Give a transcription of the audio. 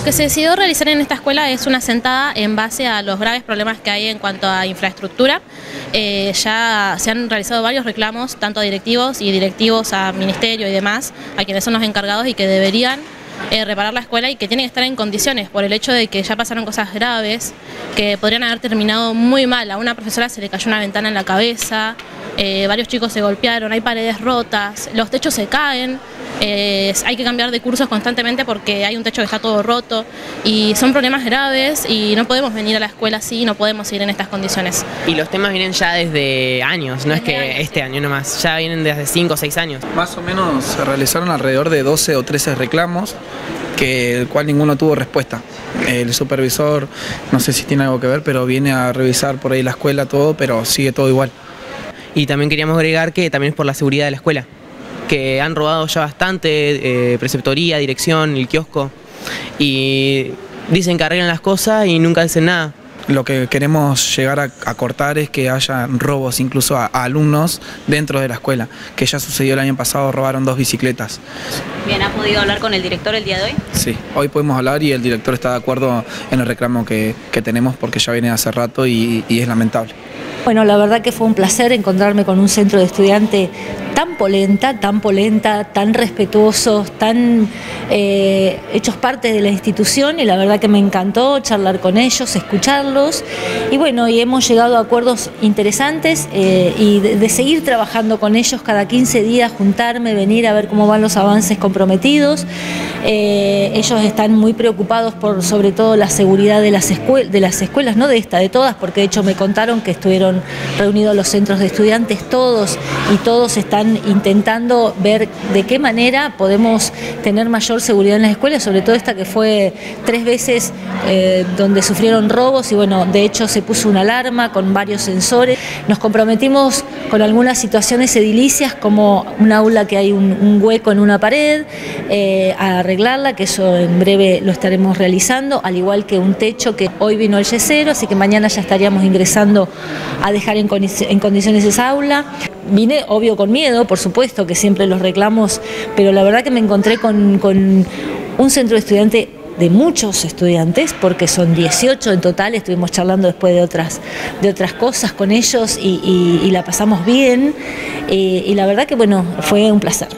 Lo que se decidió realizar en esta escuela es una sentada en base a los graves problemas que hay en cuanto a infraestructura. Eh, ya se han realizado varios reclamos, tanto a directivos y directivos a ministerio y demás, a quienes son los encargados y que deberían eh, reparar la escuela y que tiene que estar en condiciones por el hecho de que ya pasaron cosas graves, que podrían haber terminado muy mal. A una profesora se le cayó una ventana en la cabeza, eh, varios chicos se golpearon, hay paredes rotas, los techos se caen, eh, hay que cambiar de cursos constantemente porque hay un techo que está todo roto y son problemas graves y no podemos venir a la escuela así, no podemos ir en estas condiciones. Y los temas vienen ya desde años, no es que este año nomás, ya vienen desde 5 o 6 años. Más o menos se realizaron alrededor de 12 o 13 reclamos, que el cual ninguno tuvo respuesta. El supervisor, no sé si tiene algo que ver, pero viene a revisar por ahí la escuela, todo, pero sigue todo igual. Y también queríamos agregar que también es por la seguridad de la escuela que han robado ya bastante, eh, preceptoría, dirección, el kiosco, y dicen que arreglan las cosas y nunca hacen nada. Lo que queremos llegar a, cortar es que haya robos incluso a, alumnos dentro de la escuela, que ya sucedió el año pasado, robaron dos bicicletas. Bien, ¿ha podido hablar con el director el día de hoy? Sí, hoy podemos hablar y el director está de acuerdo en el reclamo que, tenemos porque ya viene hace rato y, y es lamentable. Bueno, la verdad que fue un placer encontrarme con un centro de estudiantes tan polenta, tan polenta, tan respetuosos, tan eh, hechos parte de la institución y la verdad que me encantó charlar con ellos, escucharlos y bueno, y hemos llegado a acuerdos interesantes eh, y de, seguir trabajando con ellos cada 15 días, juntarme, venir a ver cómo van los avances comprometidos. Eh, ellos están muy preocupados por sobre todo la seguridad de las, de las escuelas, no de esta, de todas, porque de hecho me contaron que estuvieron reunidos los centros de estudiantes todos y todos están intentando ver de qué manera podemos tener mayor seguridad en las escuelas, sobre todo esta que fue tres veces eh, donde sufrieron robos y bueno, de hecho se puso una alarma con varios sensores. Nos comprometimos con algunas situaciones edilicias como un aula que hay un, hueco en una pared, eh, a arreglarla, que eso en breve lo estaremos realizando, al igual que un techo que hoy vino el yesero, así que mañana ya estaríamos ingresando a dejar en, en condiciones esa aula. Vine, obvio, con miedo, por supuesto, que siempre los reclamos, pero la verdad que me encontré con, un centro de estudiantes de muchos estudiantes, porque son 18 en total, estuvimos charlando después de otras, de otras cosas con ellos y, la pasamos bien, eh, y la verdad que bueno, fue un placer.